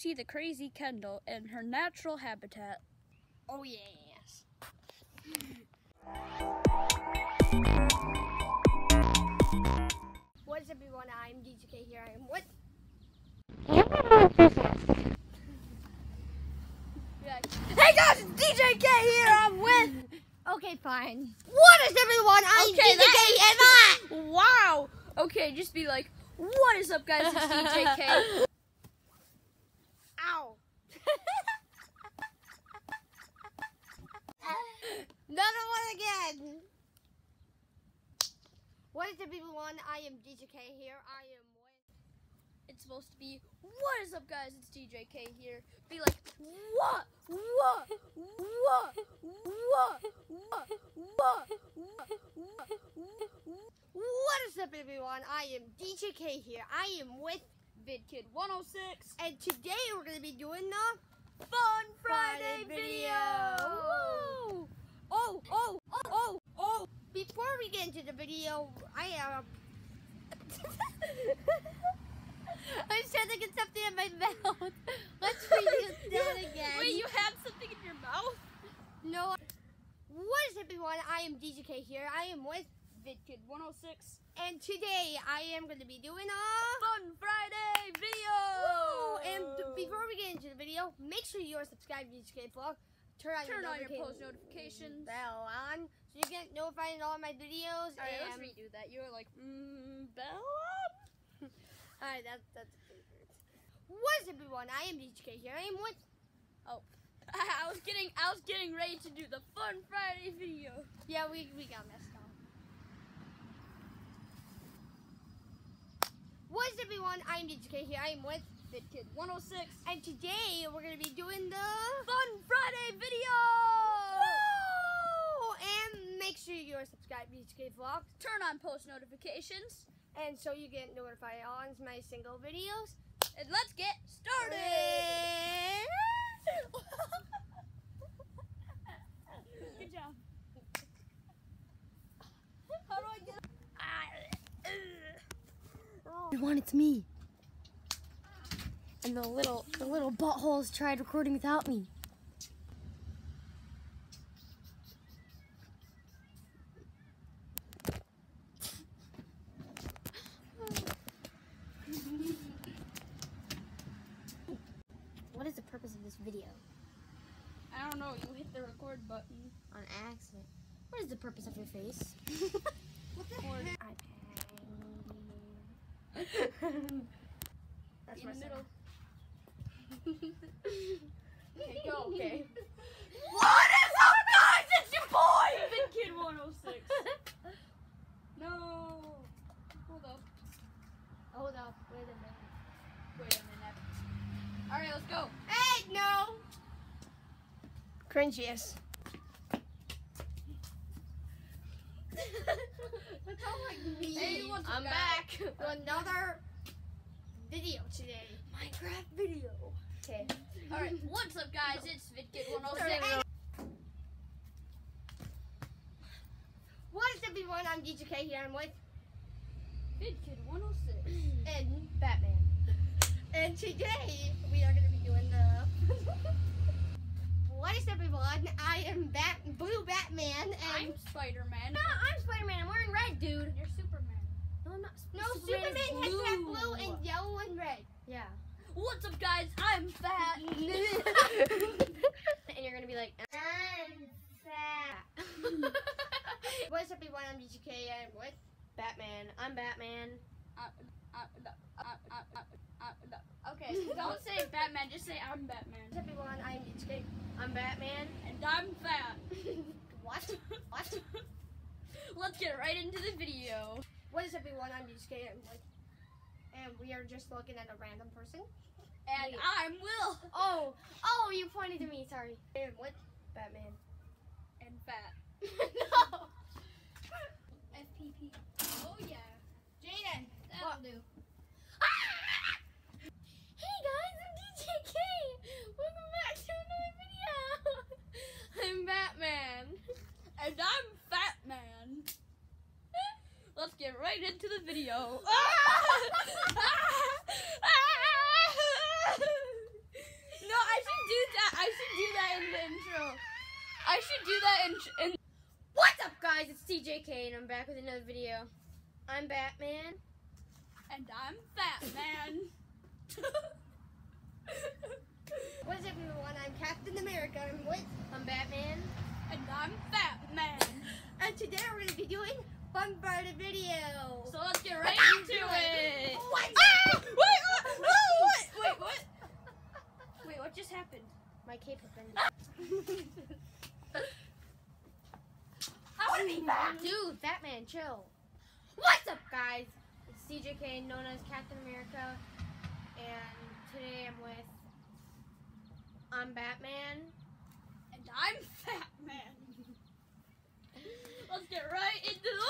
see the crazy Kendall in her natural habitat. Oh yes. What is everyone? I'm DJK here. I am what? Hey guys, it's DJK here. I'm with. Okay, fine. What is everyone? I'm Okay, DJK and I. Wow! Okay, just be like, what is up, guys? It's DJK. Ow. Another one again. What is up everyone? I am DJK here. I am with. It's supposed to be, what is up, guys? It's DJK here. Be like, what? What? What? What? What? What? What is up, everyone? I am DJK here. I am with, VidKid 106 and today we're gonna be doing the Fun Friday video. Woo! Oh, oh, oh, oh, oh! Before we get into the video, I have. I'm trying to get something in my mouth. Let's redo that again. Wait, you have something in your mouth? No. What is it, everyone? I am DJK here. I am with, VidKid 106 and today I am going to be doing a. Fun Friday video! Woo! And before we get into the video, make sure you are subscribed to DJK Vlog. Turn on Turn your, on your post notifications. bell on so you get notified in all my videos. Alright, let's and redo that. You were like, mm, bell up. Alright, that's that's favorite. What's up, everyone? I am DJK here. I am with. Oh. I was getting, I was getting ready to do the Fun Friday video. Yeah, we we got messed up. What's up, everyone? I am DJK here. I am with, VidKid106. and today we're gonna be doing the. Fun Friday video. Woo! And make sure you are subscribed to DJK Vlogs, Turn on post notifications, and so you get notified on my single videos. and let's get started. Good job. How do I get? Everyone, it's me. And the little the little buttholes tried recording without me. What is the purpose of this video? I don't know. You hit the record button. On accident. What is the purpose of your face? What the heck? That's In my the middle. middle. Okay, go. Okay. What is up, guys? It's your boy. VidKid 106. No. Hold up. Hold up. Wait a minute. Wait a minute. All right, let's go. Hey, no. Cringiest. That's all like me. Hey, I'm back with another video today. Minecraft video. Okay. All right, what's up, guys? It's VidKid 106. Hey. What is everyone? I'm DJK here. I'm with VidKid 106. and Batman. And today we are going to be doing the. What is everyone? I am Bat Blue Batman and I'm Spider-Man. no, I'm Spider-Man. I'm wearing red, dude. You're Superman. No, I'm not. No, Superman, Superman has to have blue. blue and yellow and red. Yeah. What's up, guys? I'm fat. and you're gonna be like, I'm fat. What's up, everyone? I'm DGK and what? Batman. I'm Batman. Uh, uh, uh, uh, uh, uh. Okay, don't say Batman. Just say I'm Batman. What's up, everyone? I'm. I'm Batman. And I'm fat. what? What? Let's get right into the video. What is everyone? I'm DGK and what? And we are just looking at a random person. And Wait. I'm Will. Oh, oh, you pointed to me. Sorry. And what? Batman. And fat. no. FPP. Oh yeah. Jaden. That'll What? do. Hey guys, I'm DJK. Welcome back to another video. I'm Batman. And I'm Fat Man. Let's get right into the video. No, I should do that I should do that in the intro. I should do that in. in What's up, guys? It's TJK, and I'm back with another video. I'm Batman. and I'm Fat Man. What is everyone? I'm Captain America. I'm with. I'm Batman. and I'm Fat Man. And today we're gonna be doing fun part of video. So let's get right into it. What? Ah! Wait, oh, oh, what? Wait, what? Wait, what just happened? My cape has been. I want to be back. Dude, Batman, chill. What's up, guys? It's CJK, known as Captain America, and today I'm with. I'm Batman. And I'm Fat Man. Let's get right into the.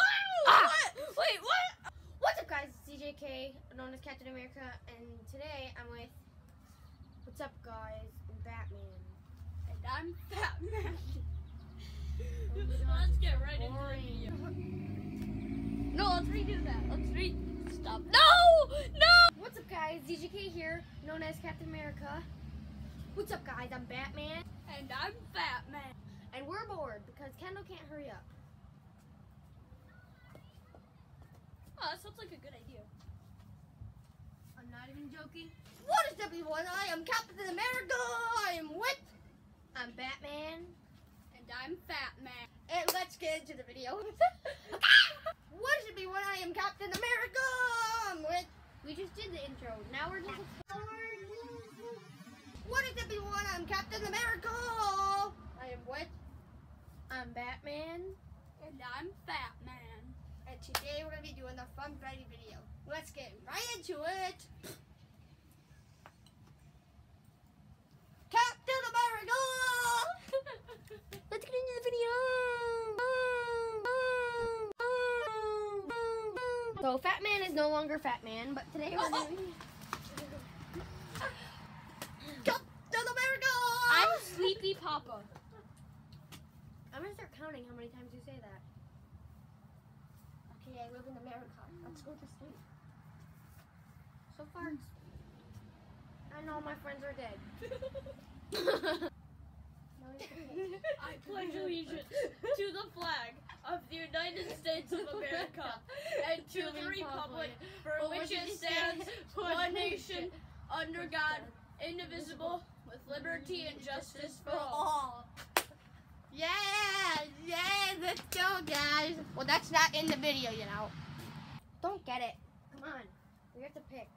Ah! What? Wait, what? What's up, guys? It's CJK, known as Captain America, and today I'm with. What's up, guys? I'm Batman. And I'm Fat Man. Let's get right into the video. No, let's redo that. Let's re. Stop. No! No! What's up, guys? DJK here, known as Captain America. What's up, guys? I'm Batman, And I'm Fat Man. and we're bored because Kendall can't hurry up. Oh, that sounds like a good idea. I'm not even joking. What is everyone? I am Captain America. I am with. I'm Batman, And I'm Fat Man. and let's get into the video. what is everyone? I am Captain America. I'm with. We just did the intro. Now we're just. What is everyone? I'm Captain America. I am with. I'm Batman. And I'm Fat Man. And today we're gonna be doing a fun Freddy video. Let's get right into it. Captain America! Let's get into the video. So Fat Man is no longer Fat Man, but today we're doing Captain America! I'm Sleepy Papa. I'm gonna start counting how many times you say that. I live in America. Let's go to sleep. So far, I know my friends are dead. No, it's okay. I pledge allegiance to the flag of the United States of America and to the republic for which it stands, one nation, under God, indivisible, with liberty and justice for all. Yeah, yeah, let's go, guys. Well, that's not in the video, you know. Don't get it. Come on, we have to pick.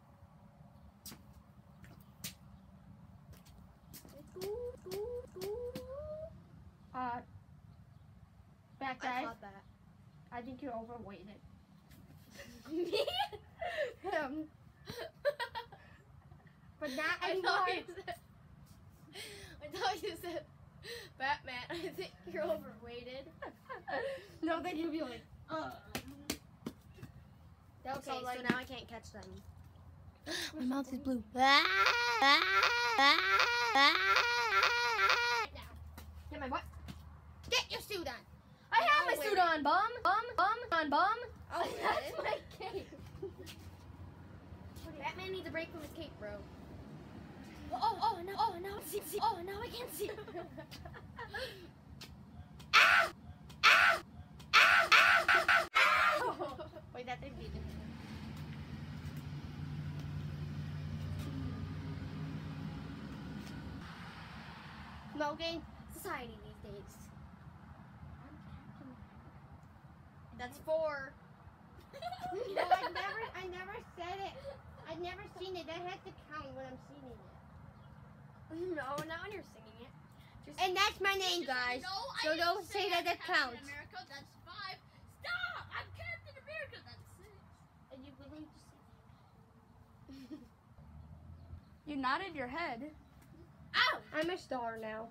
Uh, back I guys. thought that. I think you're overweighted. Me? Um, but not I anymore. thought you said. I thought you said, Batman. I think you're overweighted. no, then you'll be like, Uh, okay, So, so, like- now I can't catch them. My mouth is blue. Get my what? Get your suit on. I have my suit on, bum, bum, bum, on, bum. Oh, That's my cape. Batman needs a break from his cape, bro. Oh, oh, no, oh, now I see, see. Oh, now I can't see. Ah! Ah! Ah! Ah! Ah! Wait, that didn't beat it. Smoking society these days. That's four. no, I never, I never said it. I've never seen it. That has to count when I'm singing it. no, not when you're singing it. Just And that's my name, guys. No, So don't say that that Captain counts. America, that's five. Stop! I'm Captain America, that's six. And you believe to You nodded your head. Ow! I'm a star now.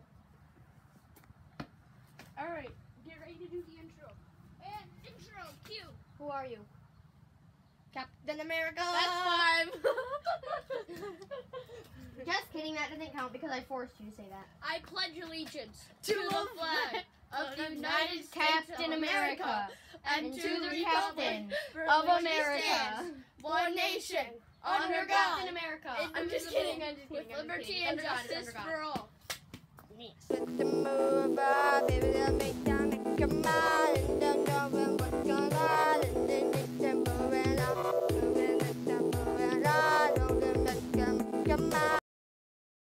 All right, get ready to do the intro. And intro, cue. Who are you? Captain America. That's five. Just kidding. That doesn't count because I forced you to say that. I pledge allegiance To to the the flag of the United States Captain of America and and to to the the captain of America. stands, one nation, under Under God, Captain America. I'm just kidding. I'm just with kidding. I'm just liberty kidding. and Under God, justice under God. for all. penis.